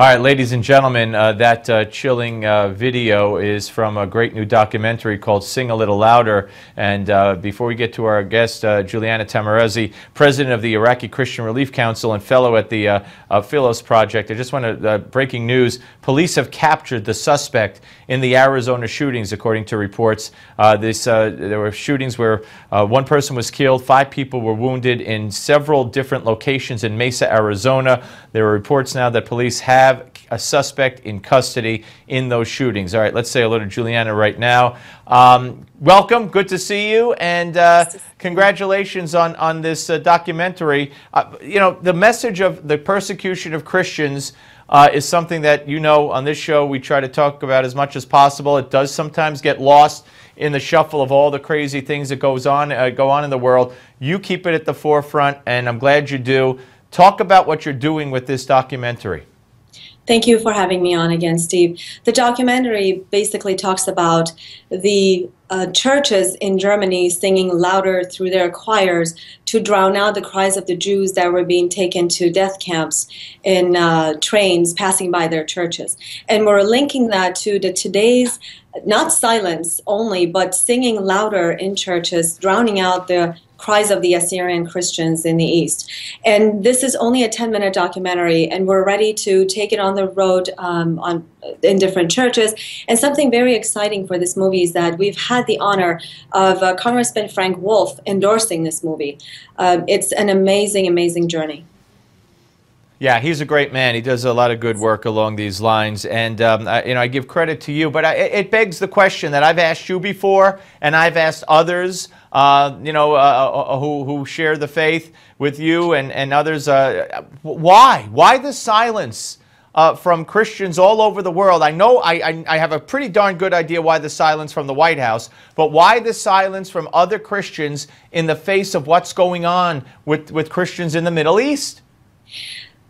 All right, ladies and gentlemen, uh, that uh, chilling uh, video is from a great new documentary called Sing a Little Louder. And uh, before we get to our guest, uh, Juliana Taimoorazy, president of the Iraqi Christian Relief Council and fellow at the uh, Philos Project, I just want to, breaking news, police have captured the suspect in the Arizona shootings, according to reports. this, there were shootings where one person was killed, five people were wounded in several different locations in Mesa, Arizona. There are reports now that police have have a suspect in custody in those shootings. All right, let's say hello to Juliana right now. Um, welcome, good to see you, and uh, congratulations on, on this uh, documentary. Uh, you know, the message of the persecution of Christians uh, is something that you know on this show we try to talk about as much as possible. It does sometimes get lost in the shuffle of all the crazy things that goes on uh, go on in the world. You keep it at the forefront, and I'm glad you do. Talk about what you're doing with this documentary. Thank you for having me on again, Steve. The documentary basically talks about the uh, churches in Germany singing louder through their choirs to drown out the cries of the Jews that were being taken to death camps in uh, trains passing by their churches. And we're linking that to the today's not silence only, but singing louder in churches, drowning out the cries of the Assyrian Christians in the East. And this is only a 10 minute documentary, and we're ready to take it on the road um, on, in different churches. And something very exciting for this movie is that we've had the honor of uh, Congressman Frank Wolf endorsing this movie. Uh, it's an amazing, amazing journey. Yeah, he's a great man. He does a lot of good work along these lines, and um, I, you know I give credit to you. But I, it begs the question that I've asked you before, and I've asked others, uh, you know, uh, uh, uh who who share the faith with you and and others. Uh, why? Why the silence? Uh, from Christians all over the world. I know I, I, I, have a pretty darn good idea why the silence from the White House, but why the silence from other Christians in the face of what's going on with, with Christians in the Middle East?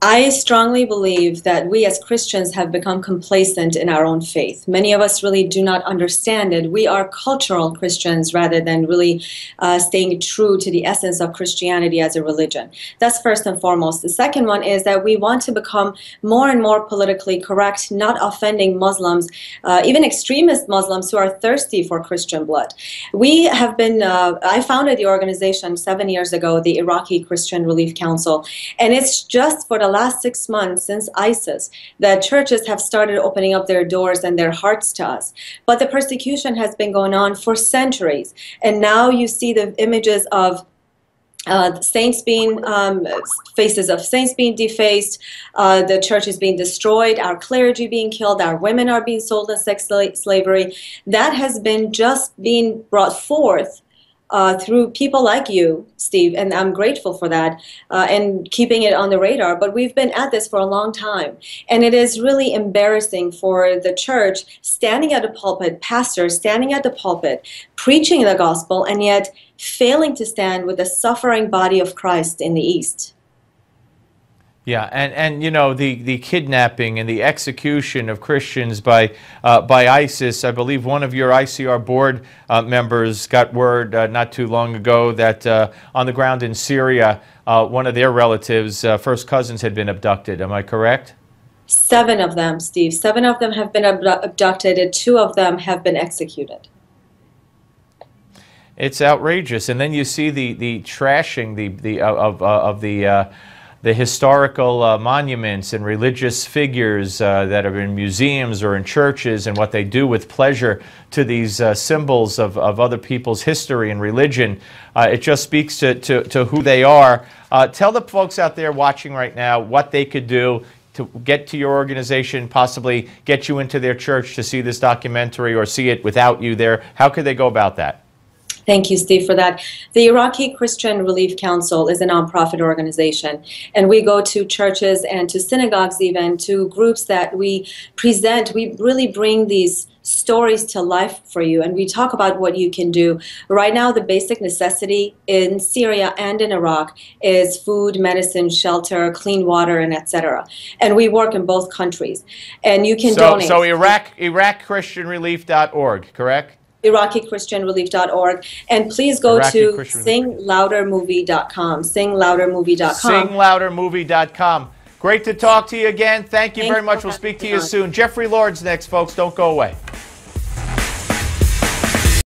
I strongly believe that we as Christians have become complacent in our own faith. Many of us really do not understand it. We are cultural Christians rather than really uh, staying true to the essence of Christianity as a religion. That's first and foremost. The second one is that we want to become more and more politically correct, not offending Muslims, uh, even extremist Muslims who are thirsty for Christian blood. We have been, uh, I founded the organization seven years ago, the Iraqi Christian Relief Council, and it's just for the last six months since ISIS that churches have started opening up their doors and their hearts to us. But the persecution has been going on for centuries. And now you see the images of uh, saints being um, faces of saints being defaced, uh, the church is being destroyed, our clergy being killed, our women are being sold in sex slavery. That has been just being brought forth uh, through people like you, Steve, and I'm grateful for that, uh, and keeping it on the radar. But we've been at this for a long time, and it is really embarrassing for the church standing at the pulpit, pastors standing at the pulpit, preaching the gospel, and yet failing to stand with the suffering body of Christ in the East. Yeah, and, and you know, the, the kidnapping and the execution of Christians by, uh, by ISIS, I believe one of your ICR board uh, members got word uh, not too long ago that uh, on the ground in Syria, uh, one of their relatives, uh, first cousins, had been abducted. Am I correct? Seven of them, Steve. Seven of them have been abducted, and two of them have been executed. It's outrageous. And then you see the, the trashing the, the, of, of the the historical uh, monuments and religious figures uh, that are in museums or in churches and what they do with pleasure to these uh, symbols of, of other people's history and religion. Uh, it just speaks to, to, to who they are. Uh, tell the folks out there watching right now what they could do to get to your organization, possibly get you into their church to see this documentary or see it without you there. How could they go about that? Thank you, Steve, for that. The Iraqi Christian Relief Council is a nonprofit organization, and we go to churches and to synagogues, even to groups that we present. We really bring these stories to life for you and we talk about what you can do right now the basic necessity in syria and in iraq is food medicine shelter clean water and etc and we work in both countries and you can so, donate so iraq iraqchristianrelief.org correct IraqiChristianRelief.org. And please go Iraqi to singloudermovie.com. Singloudermovie.com. Singloudermovie.com. Great to talk to you again. Thank you Thank very much. We'll speak to you on. soon. Jeffrey Lord's next, folks. Don't go away.